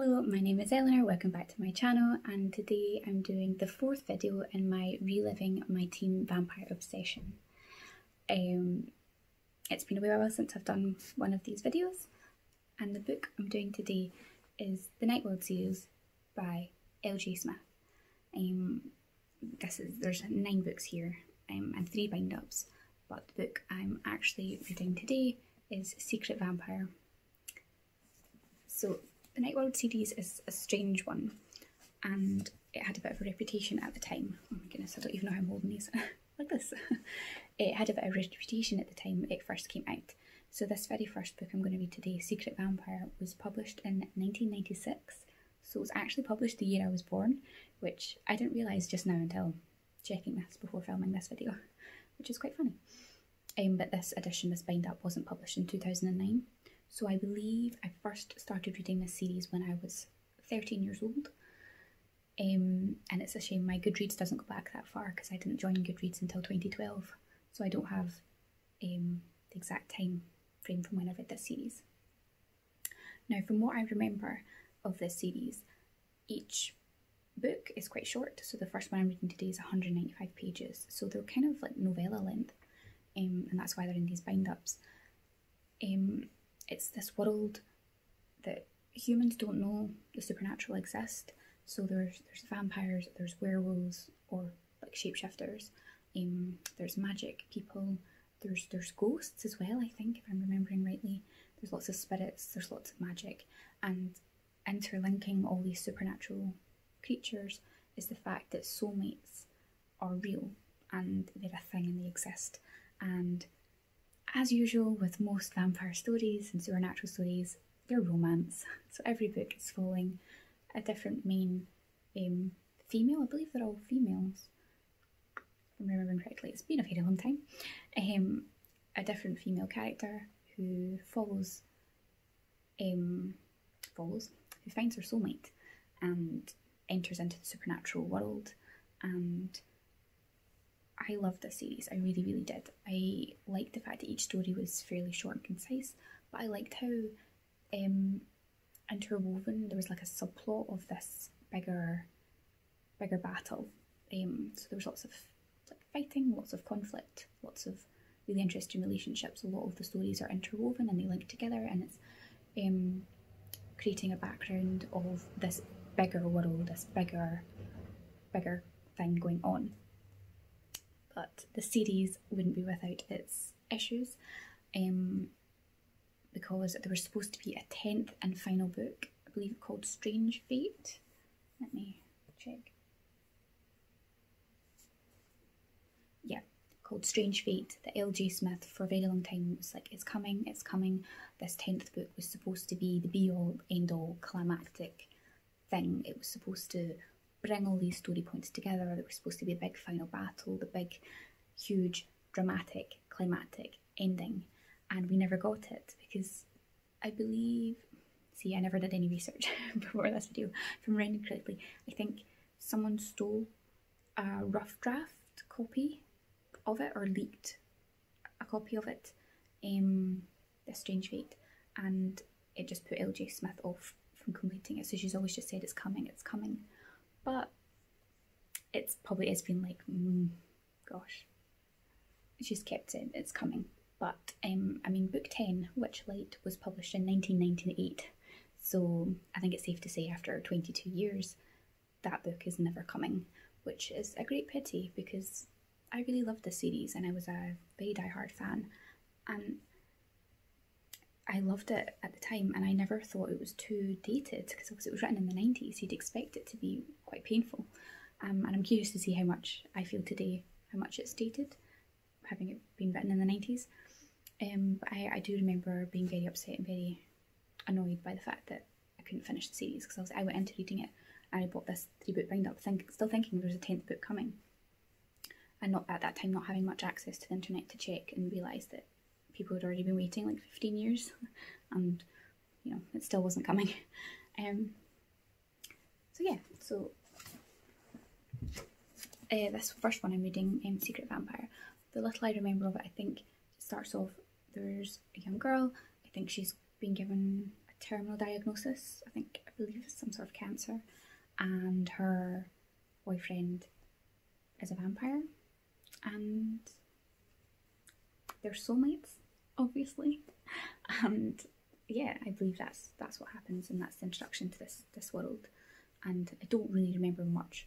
Hello, my name is Eleanor, welcome back to my channel and today I'm doing the fourth video in my reliving my teen vampire obsession. Um, it's been a while since I've done one of these videos and the book I'm doing today is the Nightworld series by L.J. Smith. Um, this is There's nine books here um, and three bind-ups but the book I'm actually reading today is Secret Vampire. So the Night World series is a strange one and it had a bit of a reputation at the time. Oh my goodness, I don't even know how I'm holding these like this. it had a bit of a reputation at the time it first came out. So this very first book I'm going to read today, Secret Vampire, was published in 1996. So it was actually published the year I was born, which I didn't realise just now until checking this before filming this video, which is quite funny. Um, but this edition, this bind up, wasn't published in 2009. So I believe I first started reading this series when I was 13 years old. Um, and it's a shame my Goodreads doesn't go back that far because I didn't join Goodreads until 2012. So I don't have um, the exact time frame from when I read this series. Now, from what I remember of this series, each book is quite short. So the first one I'm reading today is 195 pages. So they're kind of like novella length, um, and that's why they're in these bind ups. Um, it's this world that humans don't know the supernatural exist. So there's there's vampires, there's werewolves or like shapeshifters. Um, there's magic people. There's there's ghosts as well. I think if I'm remembering rightly, there's lots of spirits. There's lots of magic, and interlinking all these supernatural creatures is the fact that soulmates are real and they're a thing and they exist. And as usual with most vampire stories and supernatural stories, they're romance. So every book is following a different main um, female. I believe they're all females. I'm remembering correctly, it's been a very long time. Um, a different female character who follows, um, follows, who finds her soulmate and enters into the supernatural world and I loved this series. I really, really did. I liked the fact that each story was fairly short and concise, but I liked how um, interwoven there was like a subplot of this bigger, bigger battle. Um, so there was lots of like fighting, lots of conflict, lots of really interesting relationships. A lot of the stories are interwoven and they link together, and it's um, creating a background of this bigger world, this bigger, bigger thing going on but the series wouldn't be without its issues um, because there was supposed to be a 10th and final book, I believe called Strange Fate. Let me check. Yeah, called Strange Fate that L.J. Smith for a very long time was like, it's coming, it's coming. This 10th book was supposed to be the be all, end all, climactic thing. It was supposed to bring all these story points together. There was supposed to be a big final battle, the big, huge, dramatic, climatic ending, and we never got it because I believe. See, I never did any research before this video. If I'm correctly, I think someone stole a rough draft copy of it or leaked a copy of it, um, The Strange Fate, and it just put LJ Smith off from completing it. So she's always just said it's coming, it's coming but it's probably it's been like mm, gosh. She's kept it it's coming. But um i mean book 10 witchlight was published in 1998 so i think it's safe to say after 22 years that book is never coming which is a great pity because i really loved the series and i was a very die-hard fan. And I loved it at the time and I never thought it was too dated because obviously it was written in the 90s. You'd expect it to be quite painful. Um, and I'm curious to see how much I feel today, how much it's dated, having it been written in the 90s. Um, but I, I do remember being very upset and very annoyed by the fact that I couldn't finish the series because I, I went into reading it and I bought this three book bind up, think, still thinking there was a 10th book coming. And not at that time, not having much access to the internet to check and realise that people had already been waiting like 15 years. And you know it still wasn't coming. Um so yeah so uh, this first one I'm reading um, Secret Vampire. The little I remember of it I think starts off there's a young girl. I think she's been given a terminal diagnosis. I think I believe it's some sort of cancer, and her boyfriend is a vampire, and they're soulmates, obviously, and yeah, I believe that's that's what happens, and that's the introduction to this this world. And I don't really remember much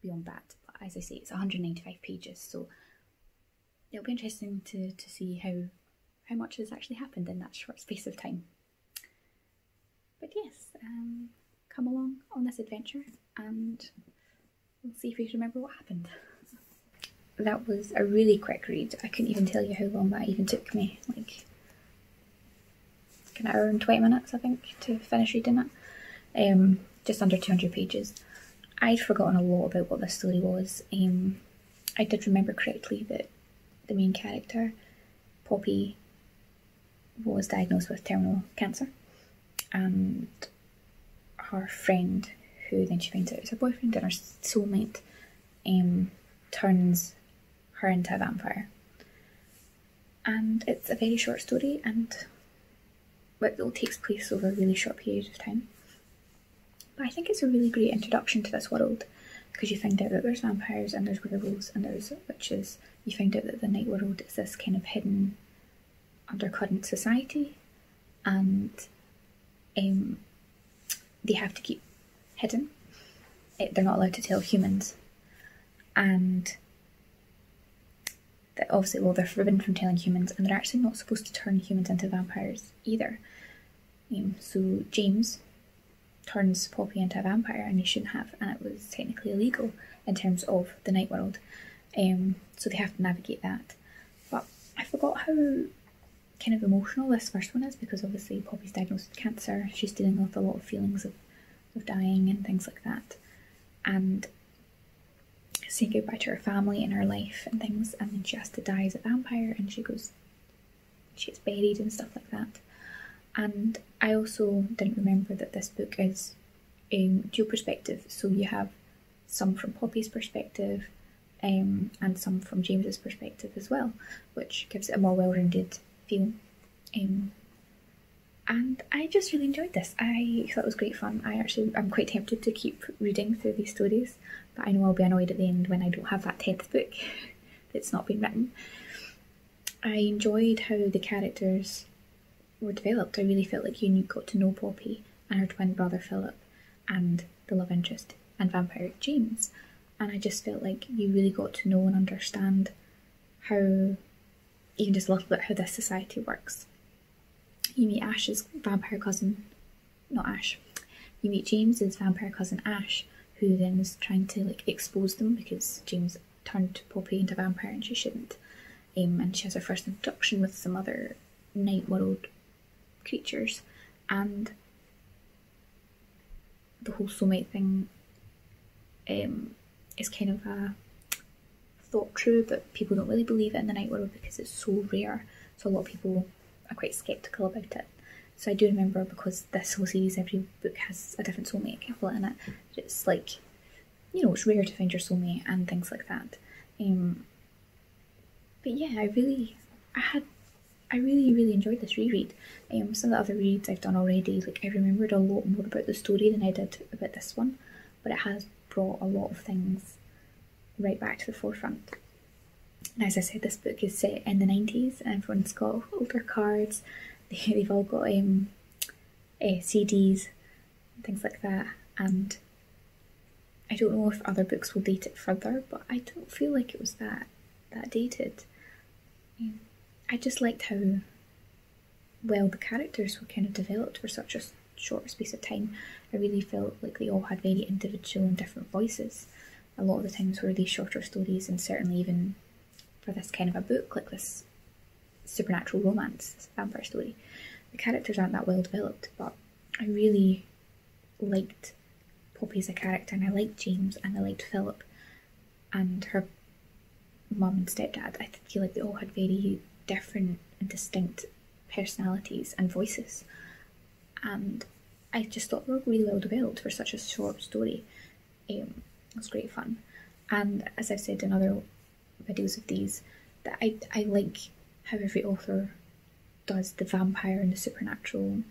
beyond that. But as I say, it's 195 pages, so it'll be interesting to to see how how much has actually happened in that short space of time. But yes, um, come along on this adventure, and we'll see if we remember what happened. That was a really quick read. I couldn't even tell you how long that even took me. An hour and 20 minutes, I think, to finish reading it. Um, just under 200 pages. I'd forgotten a lot about what this story was. Um, I did remember correctly that the main character, Poppy, was diagnosed with terminal cancer, and her friend, who then she finds out is her boyfriend and her soulmate, um, turns her into a vampire. And it's a very short story, and but it all takes place over a really short period of time. But I think it's a really great introduction to this world because you find out that there's vampires and there's werewolves and there's witches. You find out that the night world is this kind of hidden undercurrent society and um, they have to keep hidden. It, they're not allowed to tell humans. And that obviously, well, they're forbidden from telling humans, and they're actually not supposed to turn humans into vampires either. Um, so James turns Poppy into a vampire, and he shouldn't have, and it was technically illegal in terms of the night world. Um, so they have to navigate that. But I forgot how kind of emotional this first one is because obviously Poppy's diagnosed with cancer. She's dealing with a lot of feelings of, of dying and things like that, and saying goodbye to her family and her life and things, and then she has to die as a vampire, and she goes, she gets buried and stuff like that. And I also didn't remember that this book is um, dual perspective, so you have some from Poppy's perspective um, and some from James's perspective as well, which gives it a more well-rounded feel. Um, and I just really enjoyed this. I thought it was great fun. I actually I'm quite tempted to keep reading through these stories, but I know I'll be annoyed at the end when I don't have that tenth book that's not been written. I enjoyed how the characters were developed. I really felt like you got to know Poppy and her twin brother Philip and the love interest and vampire James. And I just felt like you really got to know and understand how, even just a little bit, how this society works. You meet Ash's vampire cousin, not Ash. You meet James's vampire cousin Ash, who then is trying to like expose them because James turned Poppy into a vampire and she shouldn't. Um, and she has her first introduction with some other night world creatures and the whole soulmate thing um, is kind of a thought true but people don't really believe it in the night world because it's so rare so a lot of people are quite skeptical about it so I do remember because this whole series every book has a different soulmate couple in it it's like you know it's rare to find your soulmate and things like that um, but yeah I really I had I really, really enjoyed this reread. Um, some of the other reads I've done already, like I remembered a lot more about the story than I did about this one, but it has brought a lot of things right back to the forefront. And as I said, this book is set in the 90s and everyone's got older cards, they, have all got um, uh, eh, CDs, things like that, and I don't know if other books will date it further, but I don't feel like it was that that dated. Um, I just liked how well the characters were kind of developed for such a short space of time. I really felt like they all had very individual and different voices. A lot of the times were these shorter stories, and certainly even for this kind of a book, like this supernatural romance, vampire story, the characters aren't that well developed, but I really liked Poppy as a character, and I liked James, and I liked Philip, and her mum and stepdad. I feel like they all had very different and distinct personalities and voices. And I just thought they were really well developed for such a short story. Um, it was great fun. And as I've said in other videos of these, that I, I like how every author does the vampire and the supernatural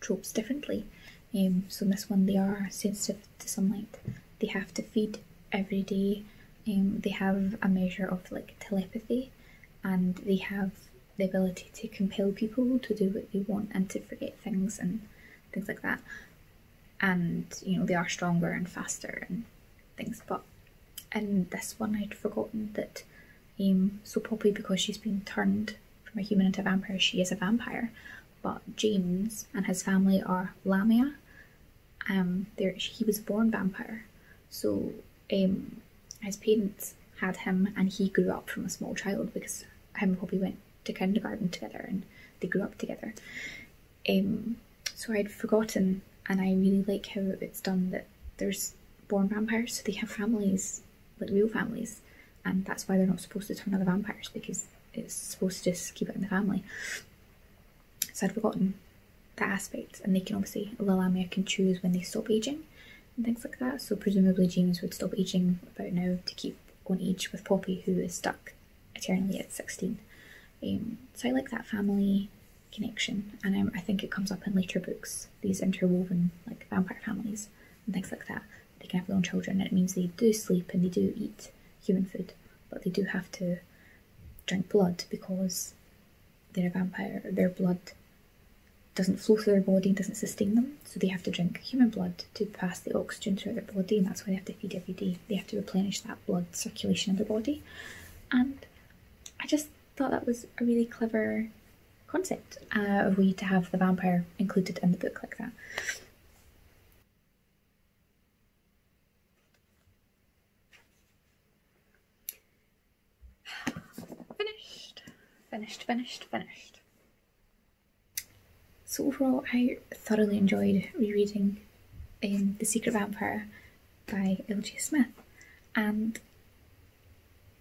tropes differently. Um, so in this one, they are sensitive to sunlight. They have to feed every day. Um, they have a measure of like telepathy, and they have the ability to compel people to do what they want and to forget things and things like that. And you know they are stronger and faster and things. But in this one, I'd forgotten that. Um, so Poppy, because she's been turned from a human into a vampire, she is a vampire. But James and his family are Lamia. Um, there he was born vampire, so um, his parents had him, and he grew up from a small child because him and Poppy went to kindergarten together and they grew up together. Um, so I'd forgotten, and I really like how it's done that there's born vampires, so they have families, like real families, and that's why they're not supposed to turn other vampires because it's supposed to just keep it in the family. So I'd forgotten that aspect, and they can obviously Lilamia can choose when they stop aging and things like that. So presumably James would stop aging about now to keep on age with Poppy, who is stuck eternally at 16. Um, so I like that family connection, and um, I think it comes up in later books. These interwoven like vampire families and things like that. They can have their own children, and it means they do sleep and they do eat human food, but they do have to drink blood because they're a vampire. Their blood doesn't flow through their body doesn't sustain them, so they have to drink human blood to pass the oxygen through their body, and that's why they have to feed every day. They have to replenish that blood circulation in their body, and I just thought that was a really clever concept uh, of way to have the vampire included in the book like that. Finished, finished, finished, finished. So overall, I thoroughly enjoyed rereading um, The Secret Vampire by L.J. Smith, and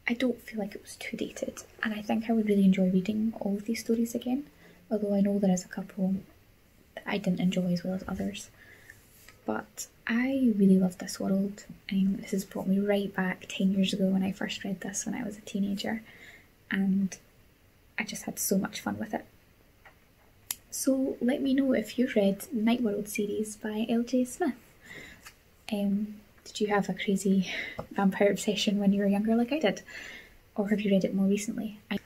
I don't feel like it was too dated, and I think I would really enjoy reading all of these stories again, although I know there is a couple that I didn't enjoy as well as others. But I really love this world, and this has brought me right back 10 years ago when I first read this when I was a teenager, and I just had so much fun with it. So let me know if you've read Night World series by L.J. Smith. Um, did you have a crazy vampire obsession when you were younger like I did? Or have you read it more recently? I,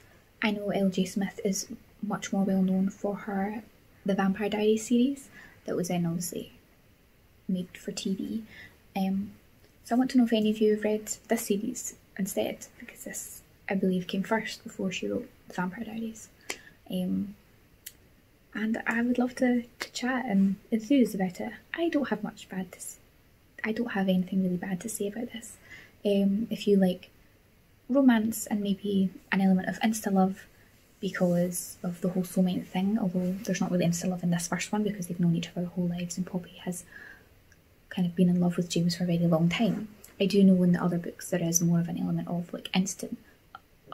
I know L.J. Smith is much more well known for her The Vampire Diaries series that was then obviously made for TV. Um, so I want to know if any of you have read this series instead, because this, I believe, came first before she wrote Vampire Diaries. Um, and I would love to, to chat and enthuse about it. I don't have much bad to I don't have anything really bad to say about this. Um, if you like romance and maybe an element of insta love because of the whole soulmate thing, although there's not really insta love in this first one because they've known each other their whole lives and Poppy has kind of been in love with James for a very long time. I do know in the other books there is more of an element of like instant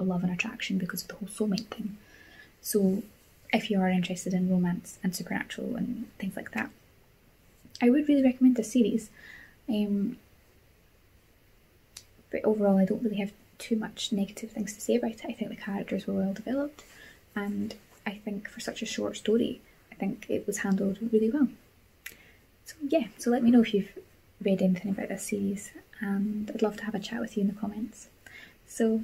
love and attraction because of the whole soulmate thing. So if you are interested in romance and supernatural and things like that, I would really recommend this series. Um, but overall, I don't really have too much negative things to say about it. I think the characters were well developed, and I think for such a short story, I think it was handled really well. So yeah, so let me know if you've read anything about this series, and I'd love to have a chat with you in the comments. So